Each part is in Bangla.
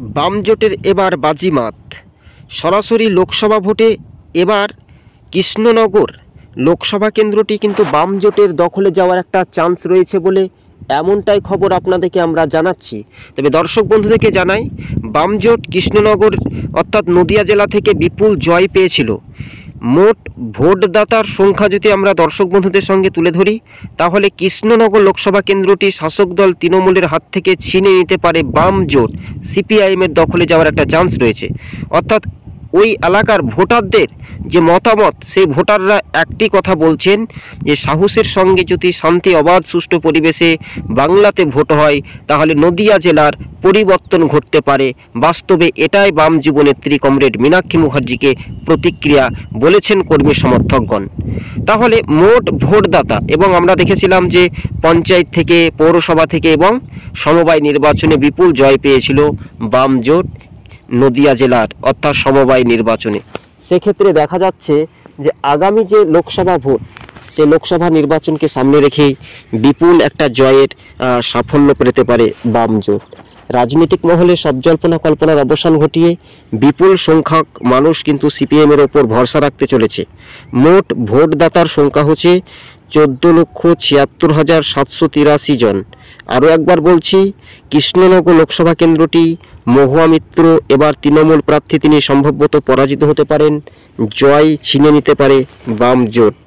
বাম জোটের এবার বাজিমাত। সরাসরি লোকসভা ভোটে এবার কৃষ্ণনগর লোকসভা কেন্দ্রটি কিন্তু বামজোটের দখলে যাওয়ার একটা চান্স রয়েছে বলে এমনটাই খবর আপনাদেরকে আমরা জানাচ্ছি। তবে দর্শক বন্ধুদেরকে জানাই, বামজোট কৃষ্ণনগর অর্থাৎ নদিয়া জেলা থেকে বিপুল জয় পেয়েছিল। মোট ভোটদাতার সংখ্যা যদি আমরা দর্শক বন্ধুদের সঙ্গে তুলে ধরি, তাহলে কৃষ্ণনগর লোকসভা কেন্দ্রটি শাসক দল তৃণমূলের হাত থেকে ছিনে নিতে পারে বাম জোট। সিপিআইএমের দখলে যাওয়ার একটা চান্স রয়েছে। অর্থাৎ ওই এলাকার ভোটারদের যে মতামত, সেই ভোটাররা একটি কথা বলছেন যে, সাহসের সঙ্গে যদি শান্তি, অবাধ, সুষ্ঠু পরিবেশে বাংলাতে ভোট হয়, তাহলে নদিয়া জেলার পরিবর্তন ঘটতে পারে। বাস্তবে এটাই বাম যুবনেত্রী কমরেড মীনাক্ষী মুখার্জিকে প্রতিক্রিয়া বলেছেন কর্মী সমর্থকগণ। তাহলে মোট ভোটদাতা এবং আমরা দেখেছিলাম যে, পঞ্চায়েত থেকে, পৌরসভা থেকে এবং সমবায় নির্বাচনে বিপুল জয় পেয়েছিল বাম জোট। নদিয়া জেলার অর্থাৎ সমবায় নির্বাচনে। সেক্ষেত্রে দেখা যাচ্ছে যে আগামী যে লোকসভা ভোট সে লোকসভা নির্বাচনকে সামনে রেখেই বিপুল একটা জয়ের সাফল্য পেতে পারে বাম জোট। রাজনৈতিক মহলে সব জল্পনা কল্পনার অবসান ঘটিয়ে বিপুল সংখ্যক মানুষ কিন্তু সিপিএমের ওপর ভরসা রাখতে চলেছে। মোট ভোটদাতার সংখ্যা হচ্ছে চোদ্দ লক্ষ ছিয়াত্তর হাজার সাতশো তিরাশি জন। আরও একবার বলছি, কৃষ্ণনগর লোকসভা কেন্দ্রটি মহুয়া মিত্র এবার তৃণমূল প্রার্থী তিনি সম্ভবত পরাজিত হতে পারেন। জয় ছিনে নিতে পারে বাম জোট।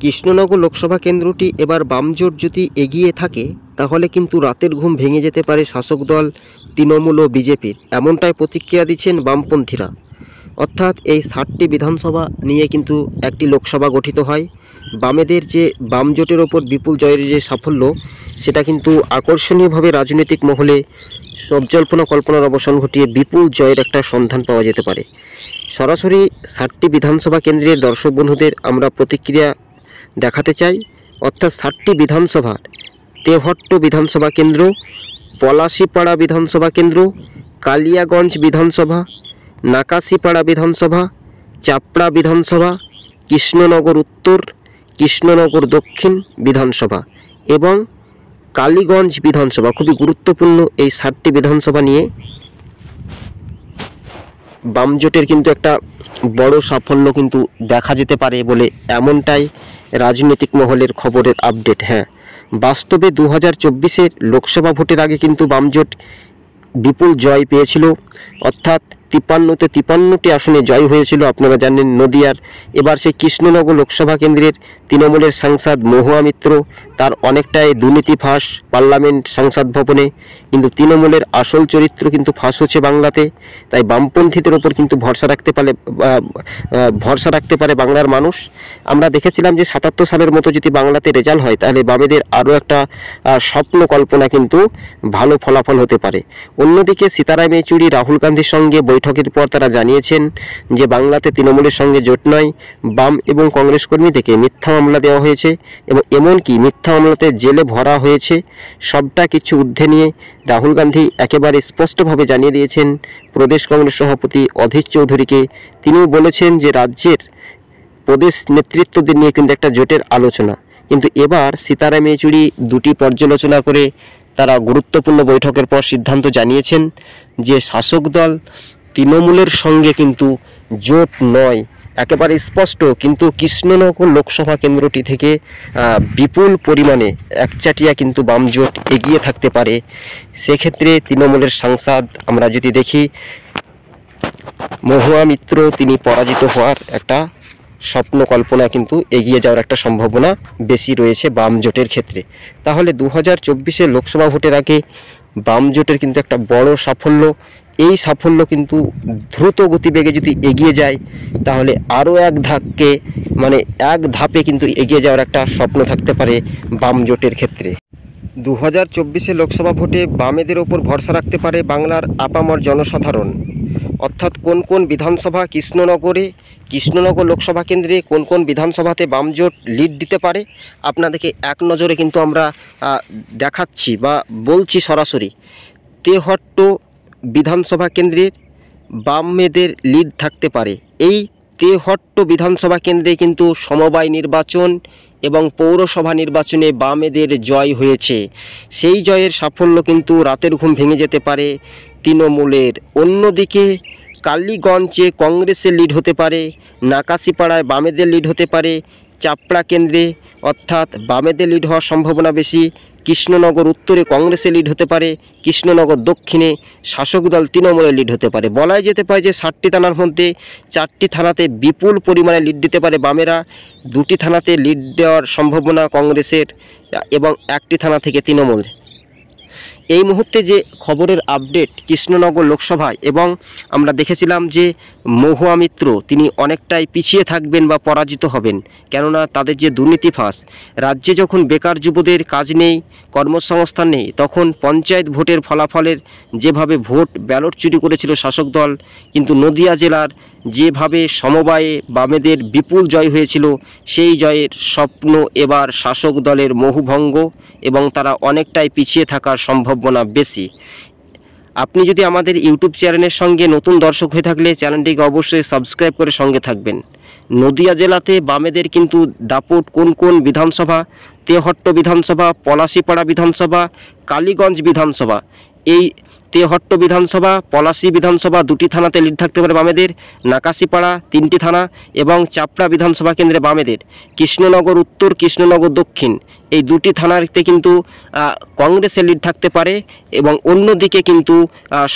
কৃষ্ণনগর লোকসভা কেন্দ্রটি এবার বাম জোট যদি এগিয়ে থাকে, তাহলে কিন্তু রাতের ঘুম ভেঙে যেতে পারে শাসক দল, তৃণমূল ও বিজেপির এমনটাই প্রতিক্রিয়া দিচ্ছেন বামপন্থীরা। অর্থাৎ এই ষাটটি বিধানসভা নিয়ে কিন্তু একটি লোকসভা গঠিত হয়। বামেদের যে বাম জোটের ওপর বিপুল জয়ের যে সাফল্য, সেটা কিন্তু আকর্ষণীয়ভাবে রাজনৈতিক মহলে সব জল্পনা কল্পনার অবসান ঘটিয়ে বিপুল জয়ের একটা সন্ধান পাওয়া যেতে পারে। সরাসরি ষাটটি বিধানসভা কেন্দ্রের দর্শক বন্ধুদের আমরা প্রতিক্রিয়া দেখাতে চাই। অর্থাৎ ষাটটি বিধানসভার তেহট্ট বিধানসভা কেন্দ্র, পলাশিপাড়া বিধানসভা কেন্দ্র, কালিয়াগঞ্জ বিধানসভা, নাকাশিপাড়া বিধানসভা, চাপড়া বিধানসভা, কৃষ্ণনগর উত্তর কৃষ্ণনগর দক্ষিণ বিধানসভা এবং কালীগঞ্জ বিধানসভা, খুবই গুরুত্বপূর্ণ এই সাতটি বিধানসভা নিয়ে বাম জোটের কিন্তু একটা বড় সাফল্য কিন্তু দেখা যেতে পারে বলে এমনটাই রাজনৈতিক মহলের খবরের আপডেট। হ্যাঁ বাস্তবে দু হাজার লোকসভা ভোটের আগে কিন্তু বামজোট বিপুল জয় পেয়েছিল। অর্থাৎ তিপ্পান্নতে তিপ্পান্নটি আসনে জয় হয়েছিল, আপনারা জানেন নদিয়ার। এবার সেই কৃষ্ণনগর লোকসভা কেন্দ্রের তৃণমূলের সাংসদ মহুয়া মিত্র, তার অনেকটাই দুর্নীতি ফাঁস পার্লামেন্ট সংসদ ভবনে। কিন্তু তৃণমূলের আসল চরিত্র কিন্তু ফাঁস হচ্ছে বাংলাতে, তাই বামপন্থীদের ওপর কিন্তু ভরসা রাখতে পারে ভরসা রাখতে পারে বাংলার মানুষ। আমরা দেখেছিলাম যে সাতাত্তর সালের মতো যদি বাংলাতে রেজাল্ট হয়, তাহলে বামেদের আরও একটা স্বপ্ন কল্পনা কিন্তু ভালো ফলাফল হতে পারে। অন্যদিকে সীতারাম ইয়েচুরি, রাহুল গান্ধীর সঙ্গে বৈঠকের পর তারা জানিয়েছেন যে বাংলাতে তৃণমূলের সঙ্গে জোট নয়, বাম এবং কংগ্রেস কর্মীদেরকে মিথ্যা মামলা দেওয়া হয়েছে এবং এমনকি মিথ্যা মামলাতে জেলে ভরা হয়েছে। সবটা কিছু ঊর্ধ্বে নিয়ে রাহুল গান্ধী একেবারে স্পষ্টভাবে জানিয়ে দিয়েছেন, প্রদেশ কংগ্রেস সভাপতি অধীর চৌধুরীকে। তিনিও বলেছেন যে রাজ্যের প্রদেশ নেতৃত্বদের নিয়ে কিন্তু একটা জোটের আলোচনা। কিন্তু এবার সীতারাম ইয়েচুরি দুটি পর্যালোচনা করে তারা গুরুত্বপূর্ণ বৈঠকের পর সিদ্ধান্ত জানিয়েছেন যে শাসক দল তৃণমূলের সঙ্গে কিন্তু জোট নয়। একেবারে স্পষ্ট, কিন্তু কৃষ্ণনগর লোকসভা কেন্দ্রটি থেকে বিপুল পরিমাণে একচাটিয়া কিন্তু বাম জোট এগিয়ে থাকতে পারে। সেক্ষেত্রে তৃণমূলের সাংসদ, আমরা যদি দেখি, মহুয়া মিত্র, তিনি পরাজিত হওয়ার একটা স্বপ্ন কল্পনা কিন্তু এগিয়ে যাওয়ার একটা সম্ভাবনা বেশি রয়েছে বাম জোটের ক্ষেত্রে। তাহলে দু হাজার চব্বিশে লোকসভা ভোটের আগে বাম জোটের কিন্তু একটা বড় সাফল্য। এই সাফল্য কিন্তু দ্রুত গতিবেগে যদি এগিয়ে যায়, তাহলে আরও এক ধাপকে মানে এক ধাপে কিন্তু এগিয়ে যাওয়ার একটা স্বপ্ন থাকতে পারে বাম জোটের ক্ষেত্রে। দু হাজার চব্বিশে লোকসভা ভোটে বামেদের ওপর ভরসা রাখতে পারে বাংলার আপামর জনসাধারণ। অর্থাৎ কোন কোন বিধানসভা কৃষ্ণনগরে কৃষ্ণনগর লোকসভা কেন্দ্রে কোন কোন বিধানসভাতে বামজোট লিড দিতে পারে? আপনাদেরকে এক নজরে কিন্তু আমরা দেখাচ্ছি বা বলছি সরাসরি। তেহট্ট বিধানসভা কেন্দ্রের বামেদের লিড থাকতে পারে। এই তেহট্ট বিধানসভা কেন্দ্রে কিন্তু সমবায় নির্বাচন এবং পৌরসভা নির্বাচনে বামেদের জয় হয়েছে। সেই জয়ের সাফল্য কিন্তু রাতের ঘুম ভেঙে যেতে পারে তৃণমূলের। অন্যদিকে কালীগঞ্জে কংগ্রেসের লিড হতে পারে, নাকাশিপাড়ায় বামেদের লিড হতে পারে, চাপড়া কেন্দ্রে অর্থাৎ বামেদের লিড হওয়ার সম্ভাবনা বেশি, কৃষ্ণনগর উত্তরে কংগ্রেসের লিড হতে পারে, কৃষ্ণনগর দক্ষিণে শাসক দল তৃণমূলের লিড হতে পারে। বলাই যেতে পারে যে ষাটটি থানার মধ্যে চারটি থানাতে বিপুল পরিমাণে লিড দিতে পারে বামেরা, দুটি থানাতে লিড দেওয়ার সম্ভাবনা কংগ্রেসের এবং একটি থানা থেকে তৃণমূল। এই মুহূর্তে যে খবরের আপডেট কৃষ্ণনগর লোকসভায় এবং আমরা দেখেছিলাম যে মহুয়া মিত্র, তিনি অনেকটাই পিছিয়ে থাকবেন বা পরাজিত হবেন। কেননা তাদের যে দুর্নীতি ফাঁস, রাজ্যে যখন বেকার যুবদের কাজ নেই, কর্মসংস্থান নেই, তখন পঞ্চায়েত ভোটের ফলাফলের যেভাবে ভোট ব্যালট চুরি করেছিল শাসক দল, কিন্তু নদিয়া জেলার যেভাবে সমবায়ে বামেদের বিপুল জয় হয়েছিল, সেই জয়ের স্বপ্ন এবার শাসক দলের মোহুভঙ্গ এবং তারা অনেকটাই পিছিয়ে থাকার সম্ভাবনা বেশি। আপনি যদি আমাদের ইউটিউব চ্যানেলের সঙ্গে নতুন দর্শক হয়ে থাকলে চ্যানেলটিকে অবশ্যই সাবস্ক্রাইব করে সঙ্গে থাকবেন। নদিয়া জেলাতে বামেদের কিন্তু দাপট কোন কোন বিধানসভা? তেহট্ট বিধানসভা, পলাশিপাড়া বিধানসভা, কালীগঞ্জ বিধানসভা। এই তেহট্ট বিধানসভা, পলাশি বিধানসভা দুটি থানাতে লিড থাকতে পারে বামেদের, নাকাশিপাড়া তিনটি থানা এবং চাপড়া বিধানসভা কেন্দ্রে বামেদের। কৃষ্ণনগর উত্তর, কৃষ্ণনগর দক্ষিণ এই দুটি থানাতে কিন্তু কংগ্রেসের লিড থাকতে পারে এবং অন্যদিকে কিন্তু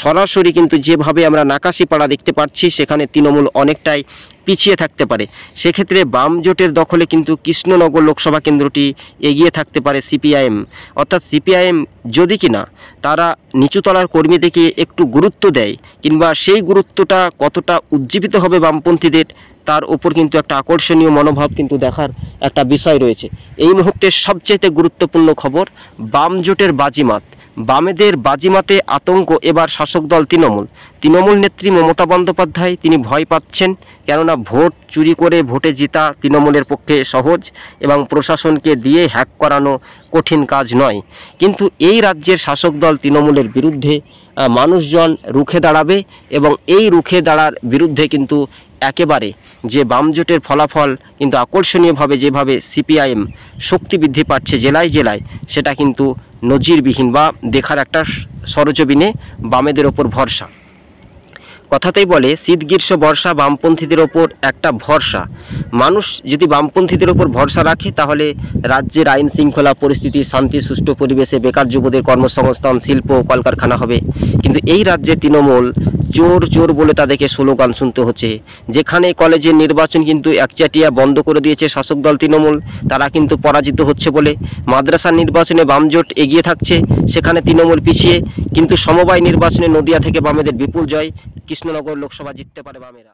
সরাসরি কিন্তু যেভাবে আমরা নাকাশিপাড়া দেখতে পাচ্ছি, সেখানে তৃণমূল অনেকটাই পিছিয়ে থাকতে পারে। সেক্ষেত্রে বাম জোটের দখলে কিন্তু কৃষ্ণনগর লোকসভা কেন্দ্রটি এগিয়ে থাকতে পারে সিপিআইএম। অর্থাৎ সিপিআইএম যদি কিনা তারা নিচুতলার কর্মীদেরকে একটু গুরুত্ব দেয়, কিংবা সেই গুরুত্বটা কতটা উজ্জীবিত হবে বামপন্থীদের, তার ওপর কিন্তু একটা আকর্ষণীয় মনোভাব কিন্তু দেখার একটা বিষয় রয়েছে। এই মুহূর্তে সবচেয়ে গুরুত্বপূর্ণ খবর বাম জোটের বাজিমাত। বামেদের বাজিমাতে আতঙ্ক এবার শাসক দল তৃণমূল। তৃণমূল নেত্রী মমতা বন্দ্যোপাধ্যায়, তিনি ভয় পাচ্ছেন, কেননা ভোট চুরি করে ভোটে জিতা তৃণমূলের পক্ষে সহজ এবং প্রশাসনকে দিয়ে হ্যাক করানো কঠিন কাজ নয়। কিন্তু এই রাজ্যের শাসক দল তৃণমূলের বিরুদ্ধে মানুষজন রুখে দাঁড়াবে এবং এই রুখে দাঁড়ার বিরুদ্ধে কিন্তু একেবারে যে বামজোটের ফলাফল কিন্তু আকর্ষণীয়ভাবে যেভাবে সিপিআইএম শক্তি বৃদ্ধি পাচ্ছে জেলায় জেলায়, সেটা কিন্তু নজিরবিহীন বা দেখার একটা সরজবিনে বামেদের ওপর ভরসা। কথাতেই বলে, শীত, গ্রীষ্ম, বর্ষা বামপন্থীদের ওপর একটা ভরসা। মানুষ যদি বামপন্থীদের ওপর ভরসা রাখে, তাহলে রাজ্যের আইন শৃঙ্খলা পরিস্থিতি, শান্তি, সুষ্ঠু পরিবেশে বেকার যুবদের কর্মসংস্থান, শিল্প কলকারখানা হবে। কিন্তু এই রাজ্যে তৃণমূল চোর চোর বলে তাদেরকে স্লোগান শুনতে হচ্ছে। যেখানে কলেজের নির্বাচন কিন্তু একচাটিয়া বন্ধ করে দিয়েছে শাসক দল তৃণমূল, তারা কিন্তু পরাজিত হচ্ছে বলে মাদ্রাসার নির্বাচনে বামজোট এগিয়ে থাকছে, সেখানে তৃণমূল পিছিয়ে। কিন্তু সমবায় নির্বাচনে নদিয়া থেকে বামেদের বিপুল জয় কৃষ্ণনগর লোকসভা জিততে পারে বামেরা।